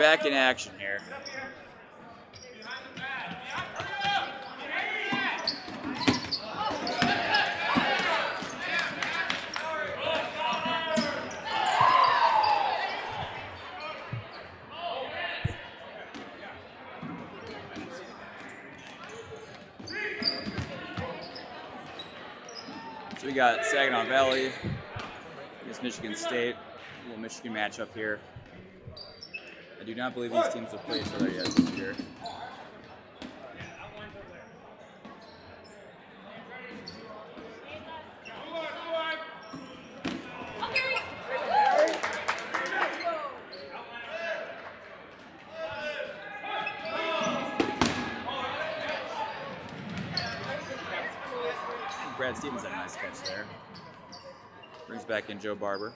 back in action here. So we got Saginaw Valley against Michigan State. A little Michigan matchup here. I do not believe these teams have played each other yet this year. Brad Stevens had a nice catch there. Brings back in Joe Barber.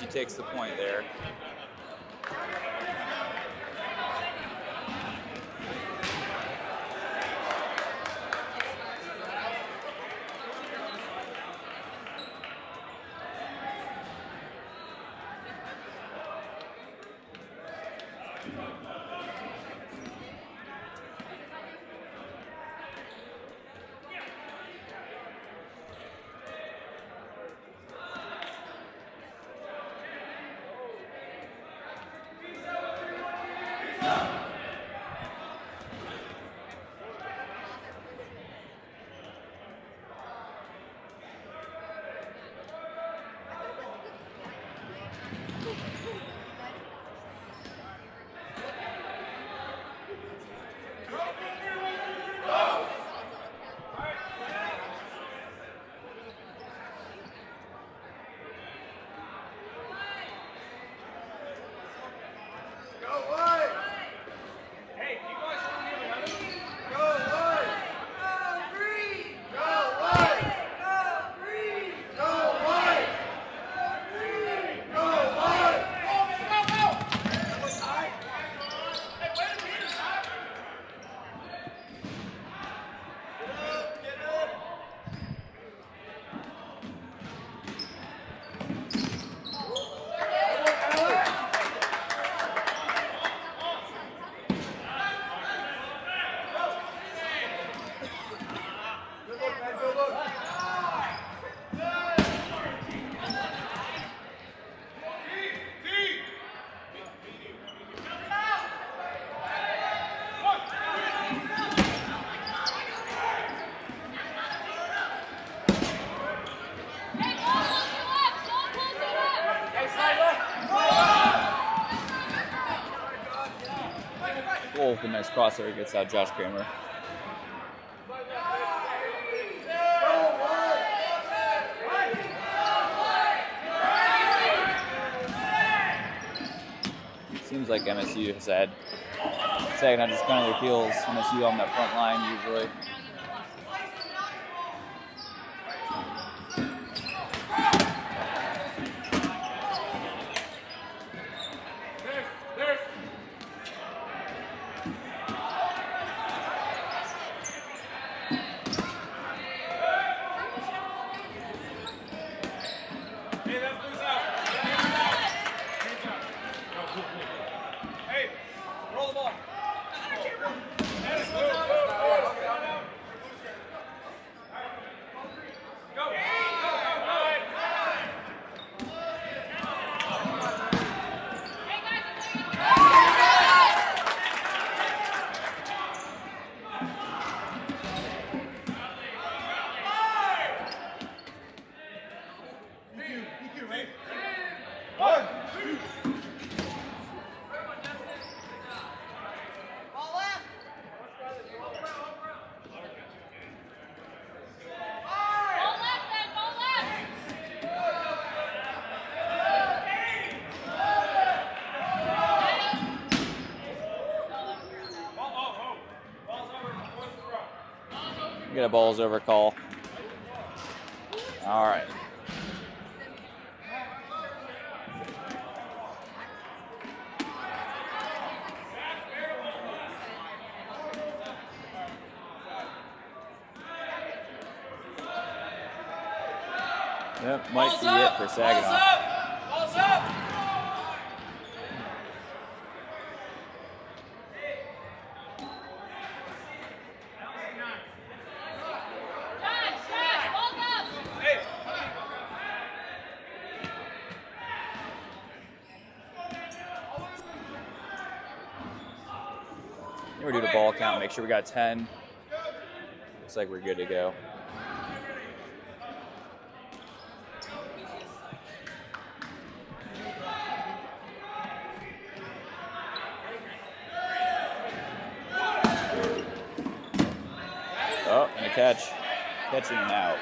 MSU takes the point there. Nice crossover gets out uh, Josh Kramer. Seems like MSU has had Saginaw just kind of appeals MSU on that front line usually. Ball left, man. Ball left. Get a balls over call. All right. Yep, might be it for Saginaw. We're do the ball count, make sure we got 10. Looks like we're good to go. Oh, and a catch. Catching and out.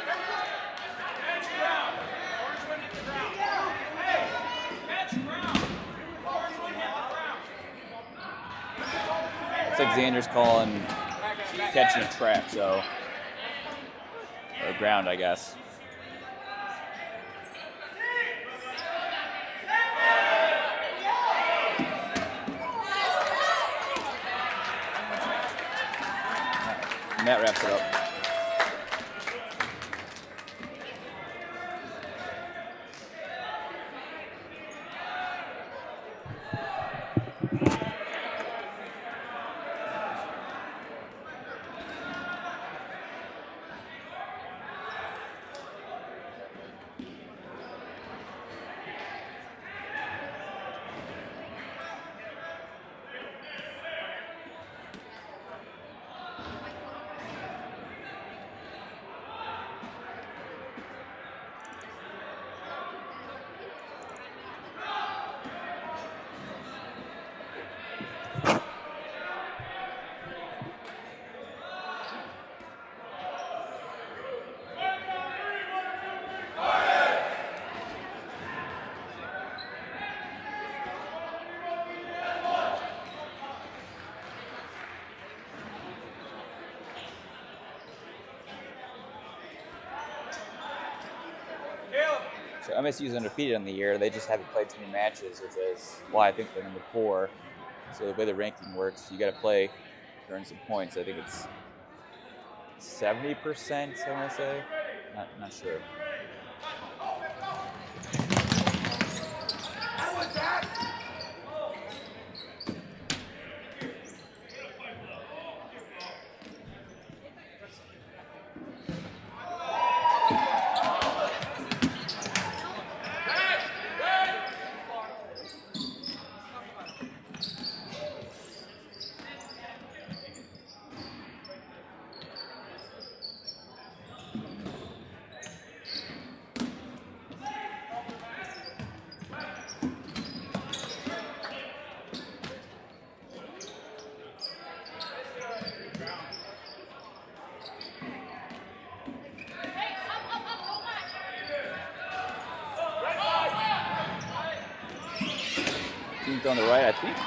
calling catching a trap, so or ground, I guess. And that wraps it up. So MSU is undefeated on the year. They just haven't played too many matches, which is why I think they're number four. So the way the ranking works, you got to play earn some points. I think it's seventy percent. I want to say, not not sure.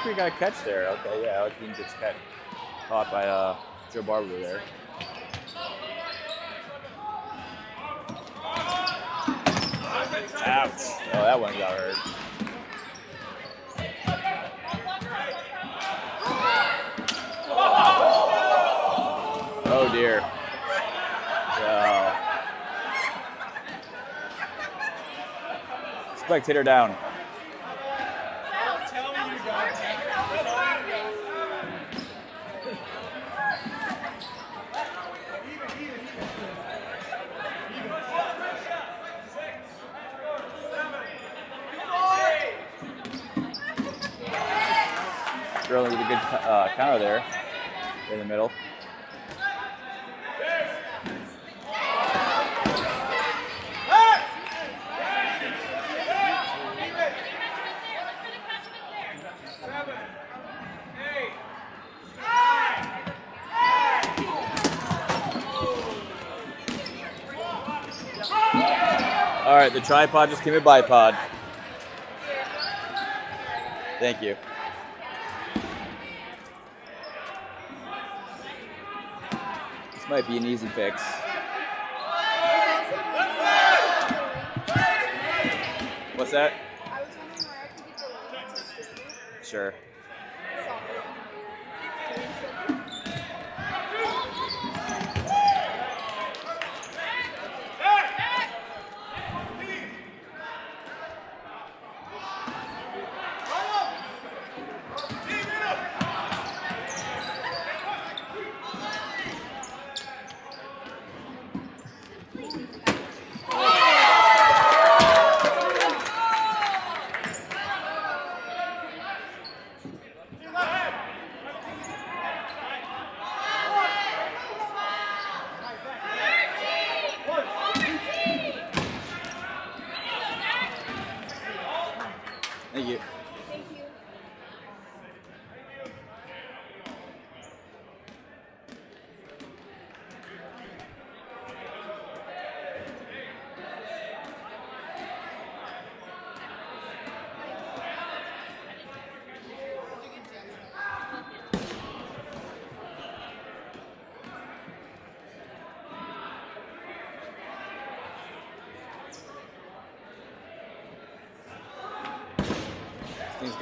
Think we got a catch there. Okay, yeah, our team gets catch, caught by uh, Joe Barber there. Ouch! Oh, that one got hurt. Oh dear. Yeah. Spectator down. Good uh, counter there in the middle. All right, the tripod just came a bipod. Thank you. Might be an easy fix. What's that? I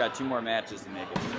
got two more matches to make it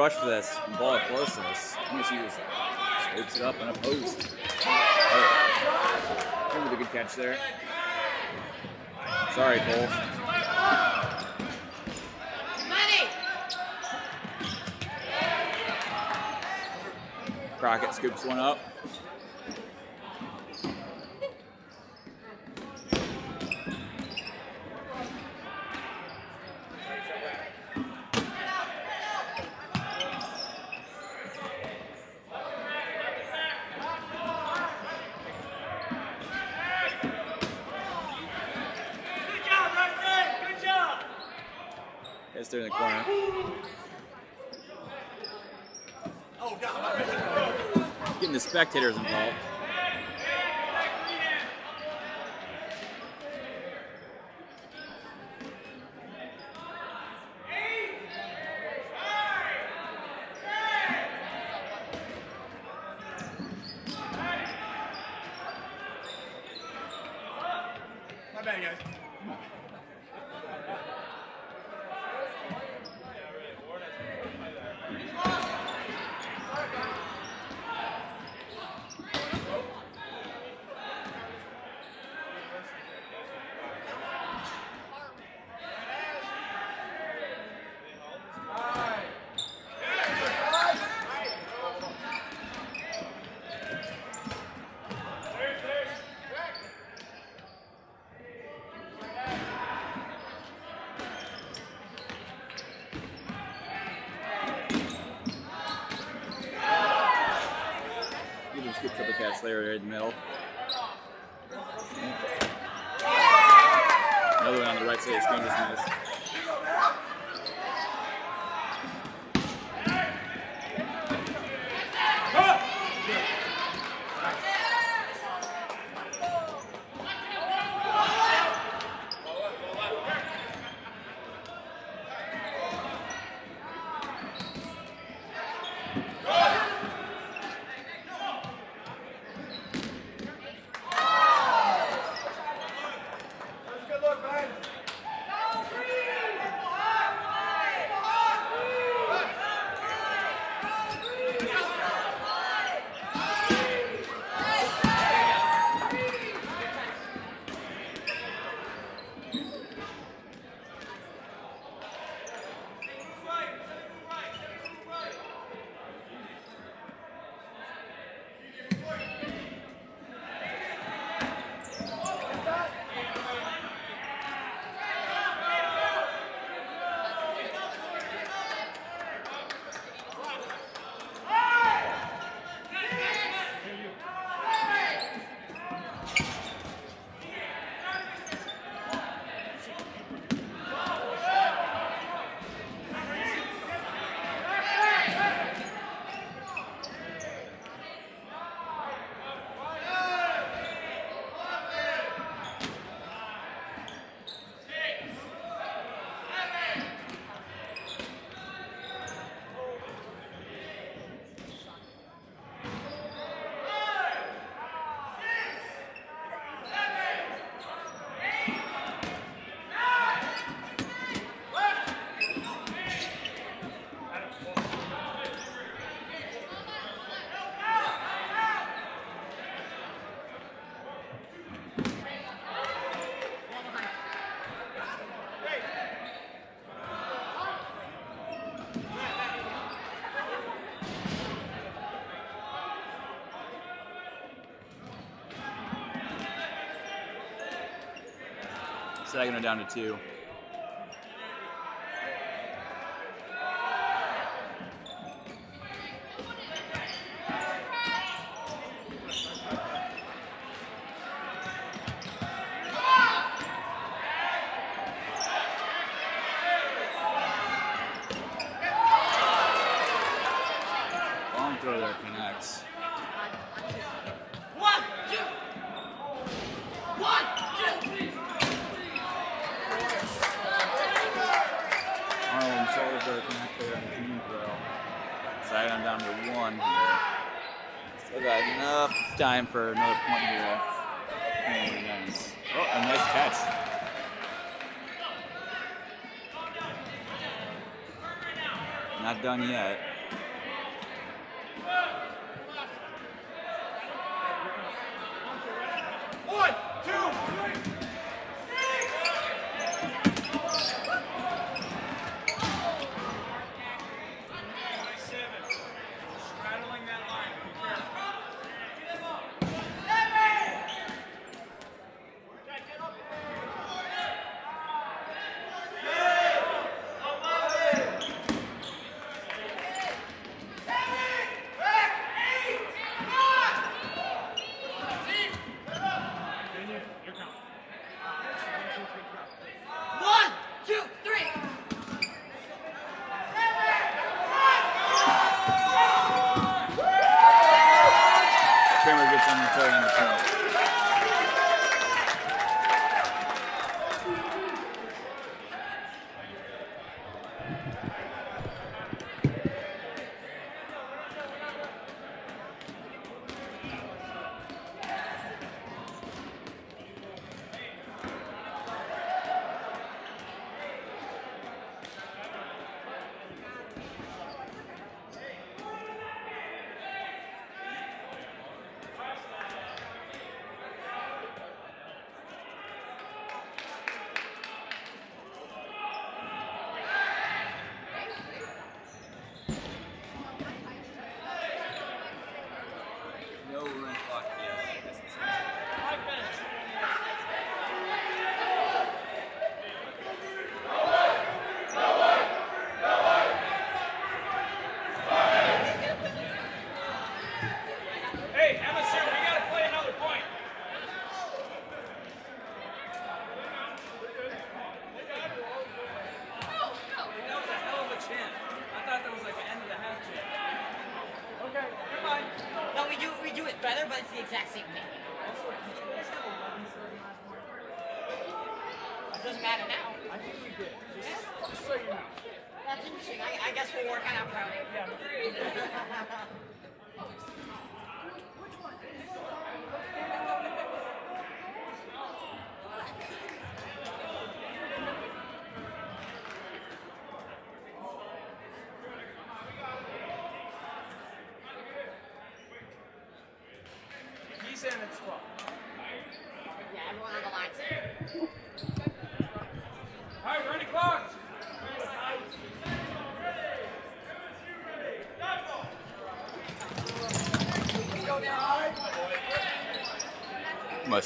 rush for this ball of closeness. He just scoops it up and a post. Oh. That good catch there. Sorry, Cole. Crockett scoops one up. spectators involved. so that can down to two. one here. Still got enough time for another point here. Oh, a nice catch. Not done yet. One, two, three.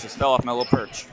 just fell off my little perch.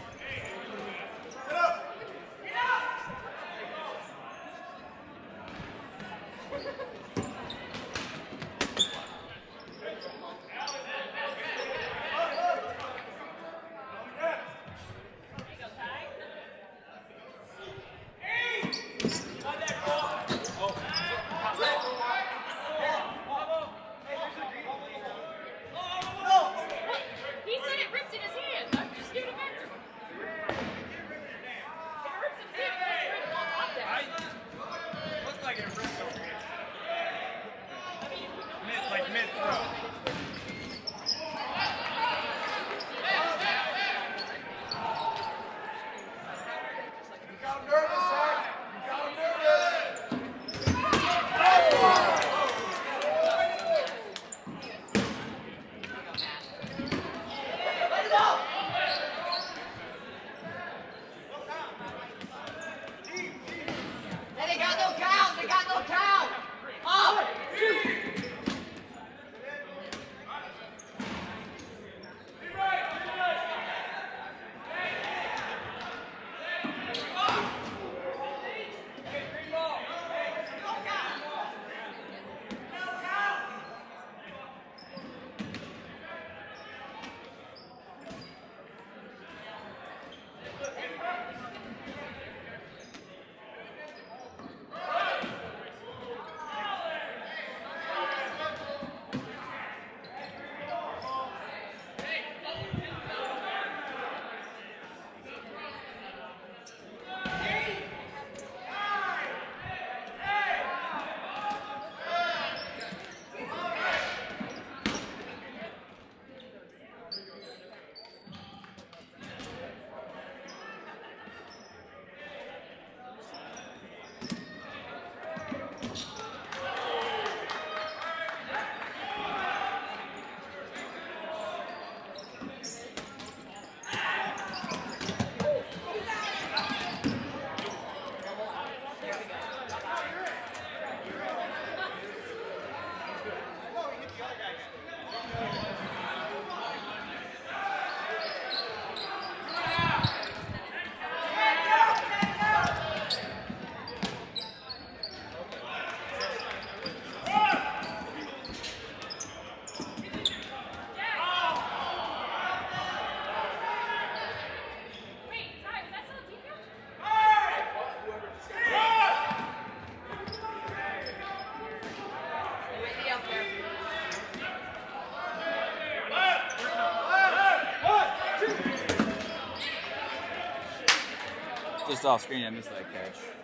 just off screen. I missed that catch.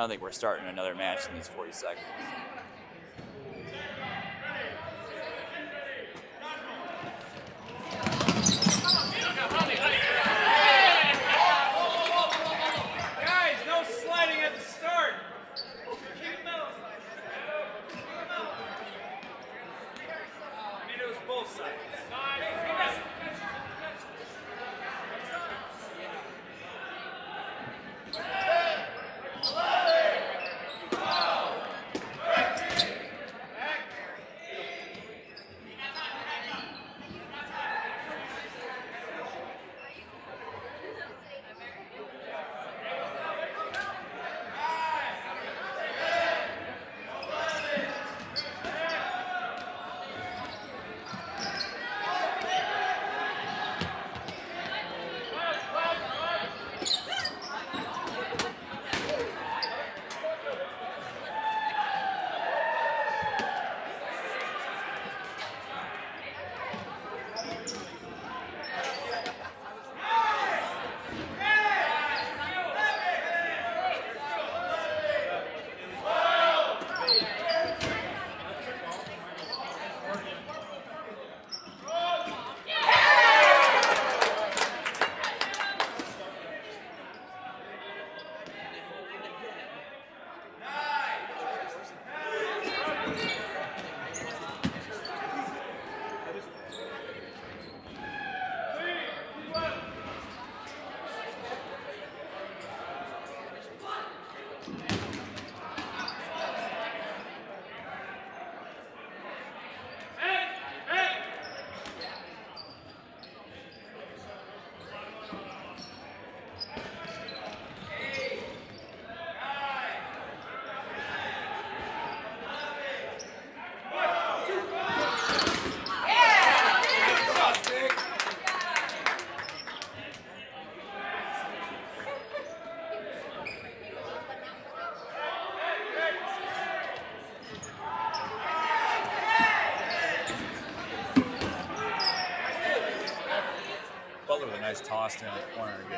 I don't think we're starting another match in these 40 seconds. Boston corner.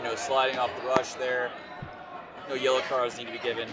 Good. No sliding off the rush there. No yellow cards need to be given.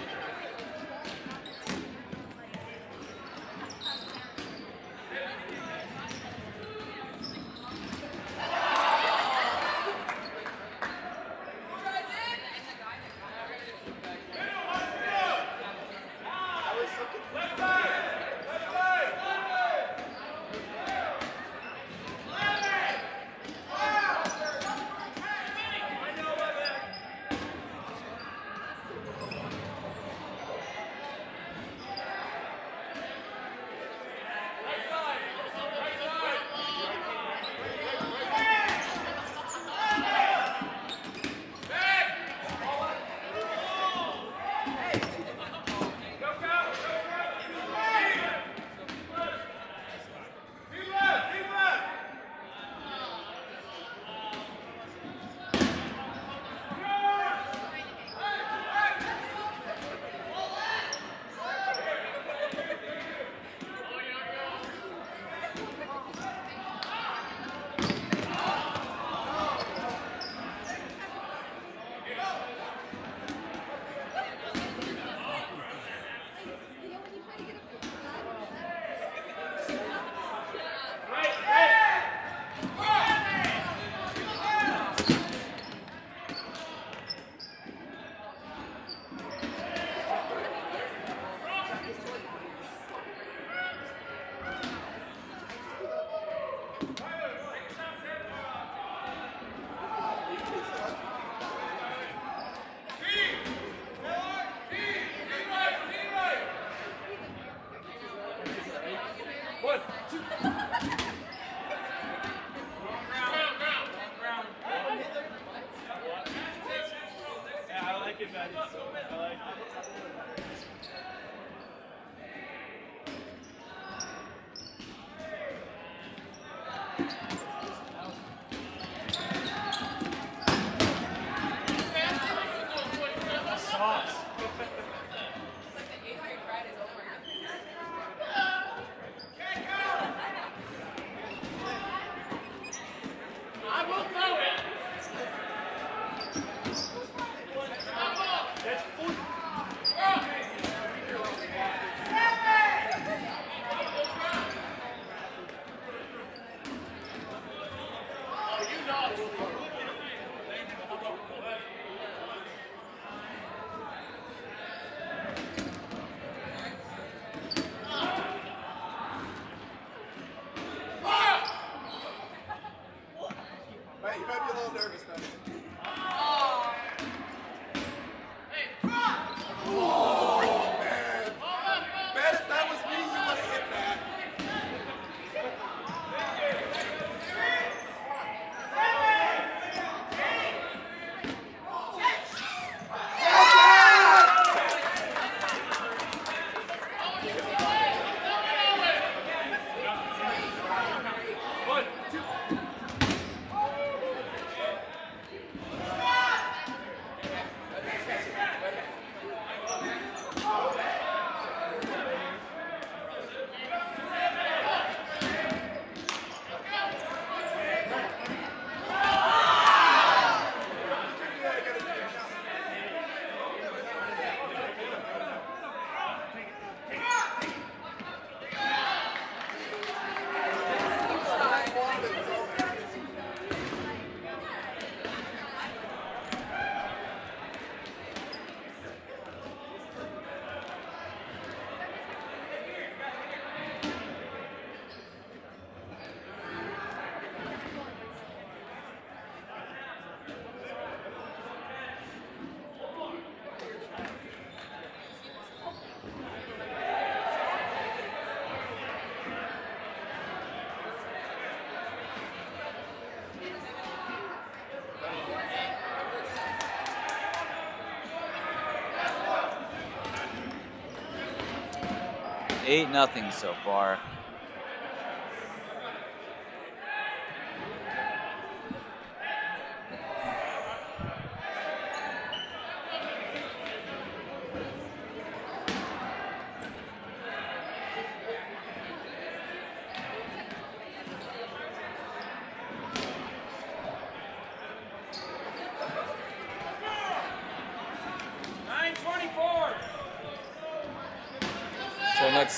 8 nothing so far.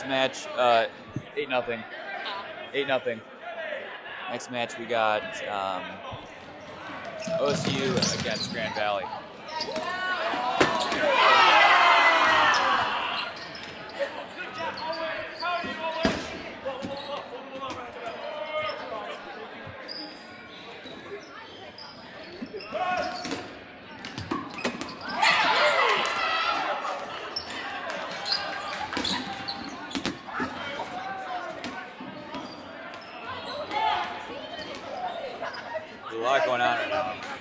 Match, uh, eight nothing. Eight nothing. Next match we got um, OSU against Grand Valley. A lot going on right now.